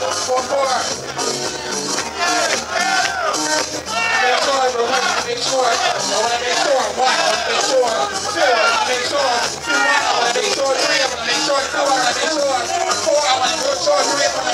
One more. Make sure, relax, make sure. I want to make sure. One, I want to make sure. Two, I want to make sure. Two, I want to make sure. Three, I want to make sure. Two, I want to make sure. Four, I want to make sure. Three, I want to make sure.